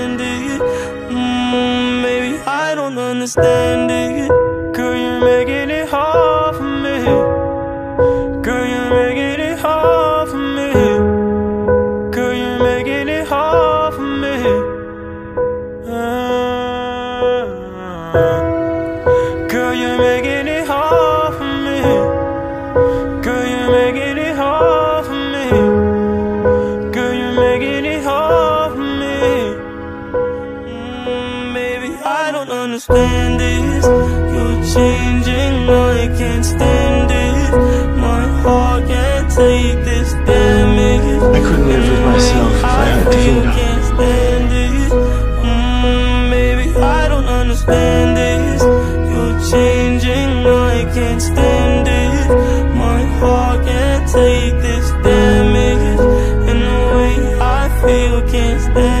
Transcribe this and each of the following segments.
Mm, Don't understand it. Girl, you're making it hard for me. Girl, you're making it hard for me. Girl, you're making it hard for me. Ah. Girl, you're making don't understand this. You're changing, I can't stand it. My heart can't take this damage. I couldn't live with myself if I had hear can't stand it. Mm, I don't understand this. You're changing, I can't stand it. My heart can't take this damage. And the way I feel, can't stand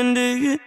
Mm,